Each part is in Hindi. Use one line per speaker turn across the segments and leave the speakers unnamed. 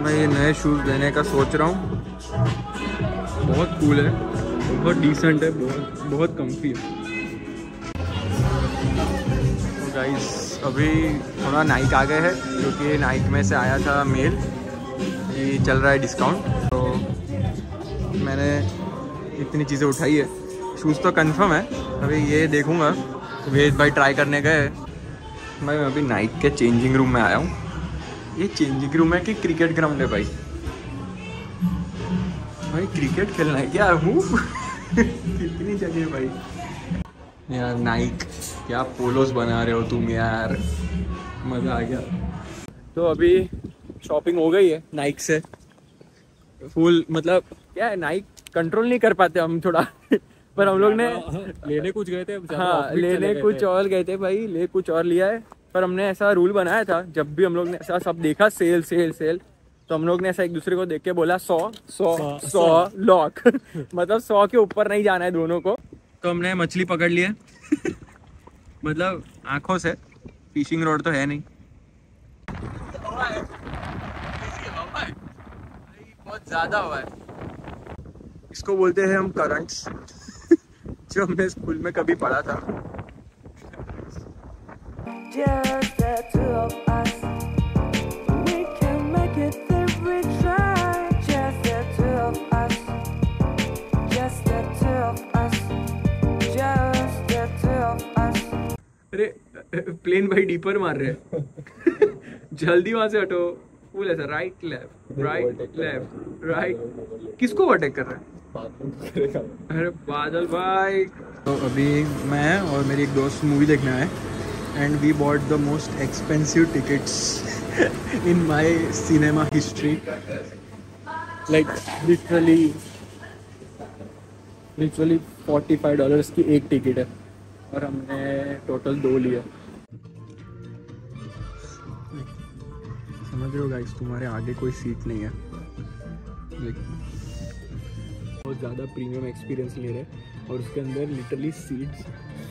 मैं ये नए शूज़ लेने का सोच रहा हूँ। बहुत कूल है, बहुत डिसेंट है, बहुत बहुत कम्फी है। तो गाइस अभी थोड़ा नाइक आ गए हैं क्योंकि नाइक में से आया था मेल कि चल रहा है डिस्काउंट तो मैंने इतनी चीज़ें उठाई है। शूज़ तो कंफर्म है, अभी ये देखूँगा। वेद भाई ट्राई करने गए मैं अभी नाइट के चेंजिंग रूम में आया हूँ। ये चेंजिंग रूम है कि क्रिकेट ग्राउंड है भाई। भाई क्रिकेट खेलना है क्या? हूँ। कितनी जगह भाई। यार नाइक क्या पोलोस बना रहे हो तुम यार। मज़ा आ गया। तो अभी शॉपिंग हो गई है नाइक से। फुल मतलब क्या है नाइक कंट्रोल नहीं कर पाते हम थोड़ा। पर हम लोग ने
लेने कुछ गए थे
हाँ लेने कुछ और गए थे भाई ले कुछ और लिया है। पर हमने ऐसा रूल बनाया था जब भी हम लोग ने ऐसा सब देखा सेल सेल सेल तो हम लोग ने ऐसा एक दूसरे को देख के बोला सौ सौ सौ लॉक मतलब सौ के ऊपर नहीं जाना है दोनों को। तो हमने मछली पकड़ ली है। मतलब आँखों से फिशिंग रोड तो है नहीं। बहुत ज़्यादा हुआ है। इसको बोलते हैं हम करंट्स जो हमने स्कूल में कभी पढ़ा था। अरे प्लेन भाई डीपर मार रहे हैं। जल्दी वहाँ से हटो। फुल ऐसा right left right left right किसको अटैक कर रहा है? अरे बादल भाई। तो अभी मैं और मेरी एक दोस्त मूवी देखने आए। And we bought the most expensive tickets in my cinema history like literally literally forty five dollars की एक टिकट है और हमने टोटल दो लिया समझ रहे हो गाइस तुम्हारे आगे कोई सीट नहीं है। बहुत ज़्यादा प्रीमियम एक्सपीरियंस ले रहे हैं। और उसके अंदर लिटरली सीट्स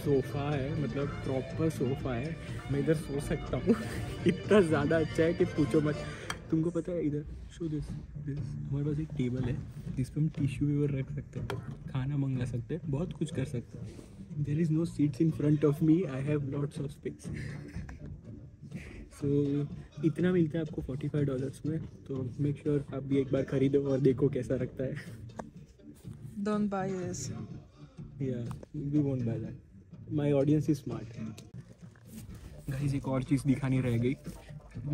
सोफ़ा है मतलब प्रॉपर सोफ़ा है। मैं इधर सो सकता हूँ। इतना ज़्यादा अच्छा है कि पूछो मत। तुमको पता है, इधर शो दिस दिस हमारे पास एक टेबल है जिस पे हम टिश्यू पेपर रख सकते हैं। खाना मंगा सकते हैं, बहुत कुछ कर सकते हैं। There is no seats in front of me I have lots of space so इतना मिलता है आपको फोर्टी फाइव डॉलर्स में तो मेक श्योर sure आप भी एक बार खरीदो और देखो कैसा रखता है।
Don't buy this.
या we won't buy that my audience is smart guys एक और चीज़ दिखानी रह गई।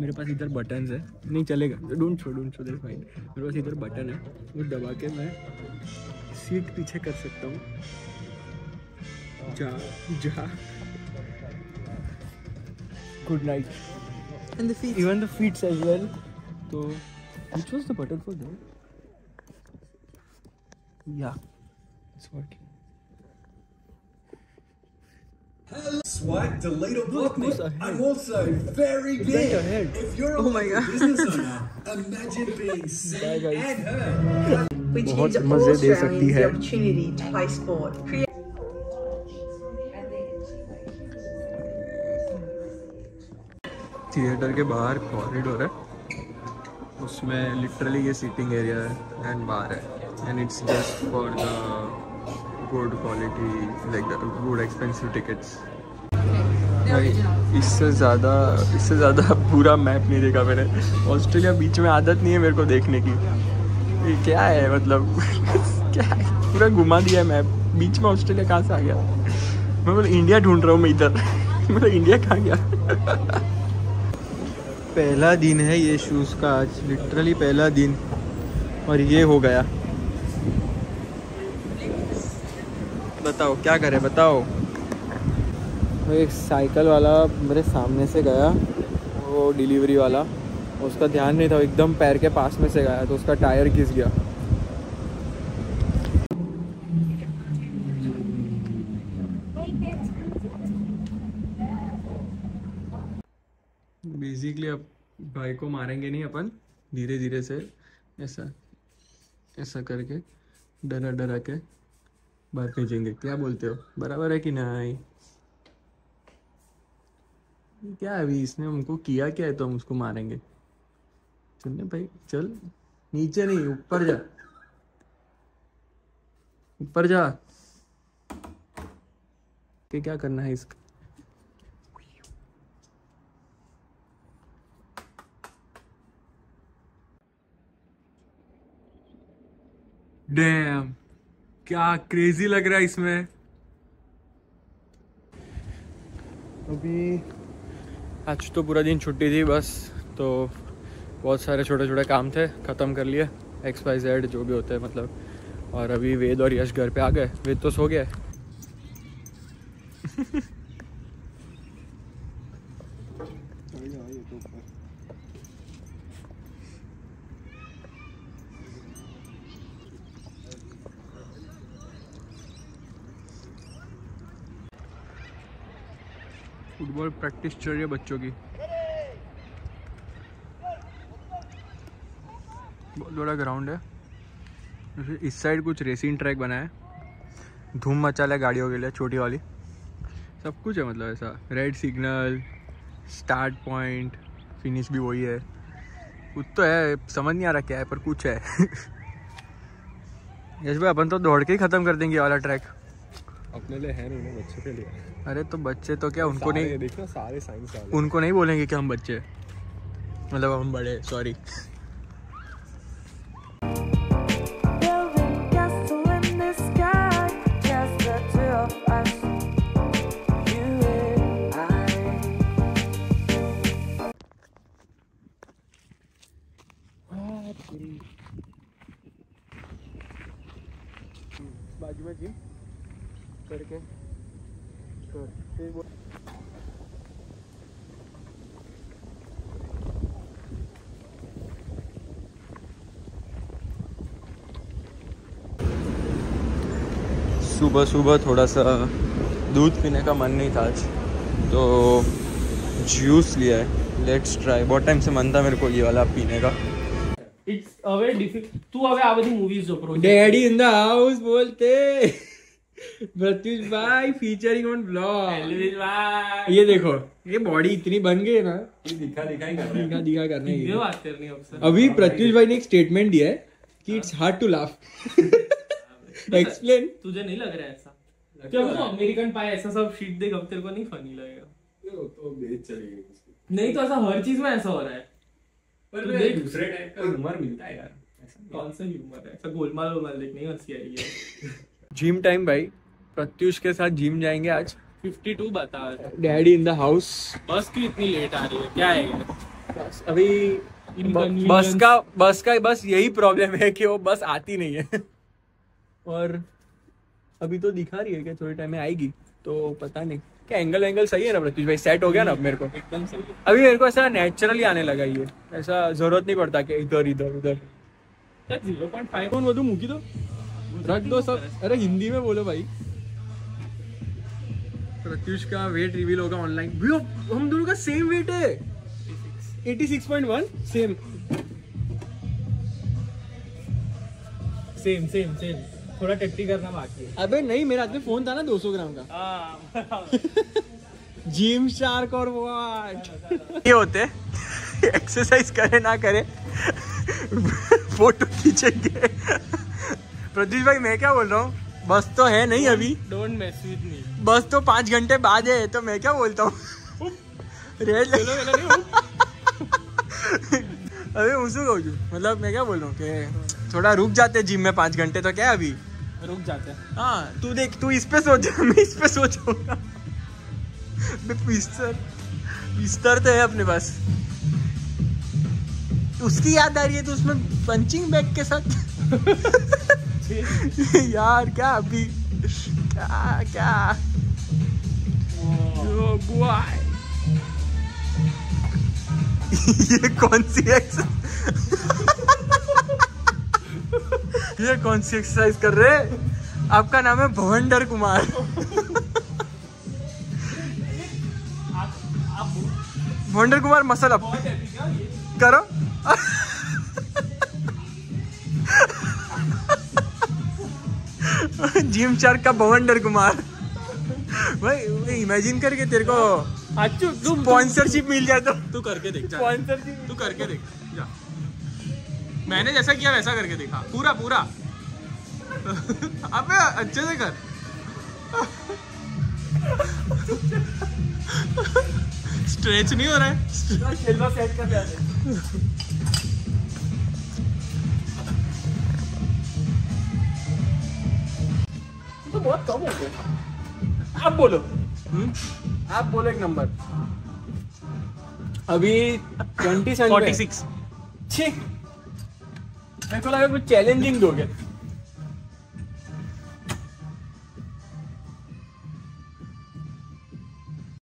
मेरे पास इधर बटन्स है। नहीं चलेगा। Don't show don't show that fine मेरे पास इधर बटन है। वो दबा के मैं सीट पीछे कर सकता हूँ। जा जा। Good night
And the feet.
even the feet as well. so which was the button for that? Yeah it's working
Swipe, delete, or block me. I'm also very big. If you're a
Oh my
business owner, imagine being seen and heard.
which
बहुत
gives all
मज़े दे सकती
Australians
है।
the opportunity to play sport.
Theatre के बाहर कॉरिडोर है उसमें लिटरली ये सीटिंग एरिया है एंड बार है and it's just for the good quality like the good expensive tickets इससे ज़्यादा इससे ज़्यादा पूरा मैप नहीं देखा मैंने। ऑस्ट्रेलिया बीच में आदत नहीं है मेरे को देखने की। ये क्या है मतलब? क्या है? पूरा घुमा दिया है मैप। बीच में ऑस्ट्रेलिया कहाँ से आ गया? मैं बोल इंडिया ढूंढ रहा हूँ मैं इधर। मतलब इंडिया कहाँ गया? पहला दिन है ये शूज़ का आज लिटरली पहला दिन। और ये हो गया। बताओ क्या करें बताओ। एक साइकिल वाला मेरे सामने से गया वो डिलीवरी वाला। उसका ध्यान नहीं था एकदम पैर के पास में से गया तो उसका टायर घिस गया। बेसिकली अब भाई को मारेंगे नहीं अपन धीरे धीरे से ऐसा ऐसा करके डरा डरा के। बाहर भेजेंगे क्या बोलते हो? बराबर है कि नहीं? क्या अभी इसने हमको किया क्या है तो हम उसको मारेंगे? सुनने भाई, चल। नीचे नहीं, ऊपर जा। ऊपर जा। कि क्या करना है इसका? डैम क्या क्रेजी लग रहा है इसमें अभी आज तो पूरा दिन छुट्टी थी बस तो बहुत सारे छोटे छोटे काम थे ख़त्म कर लिए एक्स वाई जेड जो भी होते हैं मतलब और अभी वेद और यश घर पे आ गए वेद तो सो गया है फुटबॉल प्रैक्टिस चल रही है बच्चों की। बहुत बड़ा ग्राउंड है। इस साइड कुछ रेसिंग ट्रैक बना है। धूम मचा है गाड़ियों के लिए, छोटी वाली। सब कुछ है मतलब ऐसा। Red signal start point finish भी वही है। कुछ तो है, समझ नहीं आ रहा क्या है, पर कुछ है। यश भाई, अपन तो दौड़ के ही ख़त्म कर देंगे वाला ट्रैक
अपने लिए है नहीं ना बच्चों के लिए।
अरे तो बच्चे तो क्या उनको नहीं
देखना सारे साइंस वाले।
उनको नहीं बोलेंगे कि हम बच्चे। मतलब हम बड़े सॉरी. बाजू में जिम करके कर फिर वो सुबह सुबह थोड़ा सा दूध पीने का मन नहीं था आज तो जूस लिया है लेट्स ट्राई बहुत टाइम से मन था मेरे को ये वाला पीने का
इट्स હવે ડિફિકલ્ટ તું હવે આ બધી મૂવીઝ જો project
daddy in the house बोलते प्रत्युष भाई फीचरिंग ऑन ब्लॉग ये देखो ये बॉडी इतनी बन गई है ना।
दिखा दिखा ही कर
दिखा दिखा करने की
बात करनी
अभी प्रत्युष भाई ने एक स्टेटमेंट दिया है कि it's hard to laugh explain
तुझे नहीं लग रहा है ऐसा? क्या वो अमेरिकन पाई ऐसा सब शीट देख अब तेरे को नहीं फनी लगेगा।
तो बेच चलेगी
नहीं तो ऐसा हर चीज़ में ऐसा हो रहा है।
पर मैं
देख।
दूसरे टाइप का ह्यूमर मिलता है यार।
कौन सा ह्यूमर है? ऐसा गोलमाल वोलमाल देख नहीं हँसी आई है।
जिम टाइम भाई। प्रत्युष के साथ जिम जाएँगे आज।
52 बता
डैडी इन द हाउस
बस क्यों इतनी लेट आ रही है क्या है ये?
अभी बस का बस का बस यही प्रॉब्लम है कि वो बस आती नहीं है। और अभी तो दिखा रही है कि थोड़े टाइम में आएगी तो पता नहीं। क्या एंगल एंगल सही है ना प्रत्युष भाई? सेट हो गया ना अब मेरे को।
एकदम सही
अभी मेरे को ऐसा नेचुरली आने लगा ये। ऐसा ज़रूरत नहीं पड़ता कि इधर इधर उधर।
यार 0.5
फ़ोन वधु मूकी दो। रख दो सब। अरे हिंदी में बोलो भाई। प्रत्युष का वेट रिवील होगा ऑनलाइन भैया हम दोनों का सेम वेट है। 86.1 सेम
सेम सेम सेम थोड़ा टेक्टी करना बाकी है।
अबे नहीं मेरे हाथ में फ़ोन था ना 200 ग्राम का।
हाँ।
जिम शार्क और व्हाट ये होते एक्सरसाइज करे ना करे फ़ोटो खींचेंगे। प्रत्युष भाई मैं क्या बोल रहा हूँ? बस तो है नहीं अभी।
डोंट मेस विद मी
बस तो पाँच घंटे बाद है तो मैं क्या बोलता हूँ? रेड अबे मुझसे कहूँ छू। मतलब मैं क्या बोल रहा हूँ कि थोड़ा रुक जाते जिम में पाँच घंटे तो क्या अभी?
रुक जाते हाँ।
तू देख तू इस पे सो जा मैं इस पे सो जाऊँगा बे बिस्तर बिस्तर तो है अपने पास। उसकी याद आ रही है तो उसमें पंचिंग बैग के साथ। यार क्या अभी? क्या क्या? ओ बॉय ये कौन सी एक्सरसाइज ये कौन सी एक्सरसाइज कर रहे आपका नाम है भवंडर Kumar. Bhavandar Kumar muscle up. करो। जिम चार का भवंडर कुमार। भाई इमेजिन करके तेरे को
अच्छू तू
स्पॉन्सरशिप मिल जाए तो।
तू करके देख
स्पॉन्सरशिप
तू करके देख जा।
मैंने जैसा किया वैसा करके दिखा। पूरा पूरा। अबे अच्छे से कर। स्ट्रेच नहीं हो रहा है।
बहुत कम हो गया। आप बोलो। आप बोलो एक नंबर। अभी ट्वेंटी सेवन
सिक्स। सिक्स
मेरे को लगा कुछ चैलेंजिंग दोगे